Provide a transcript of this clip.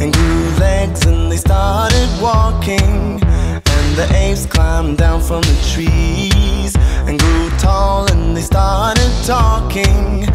and grew legs and they started walking. And the apes climbed down from the trees and grew tall and they started talking.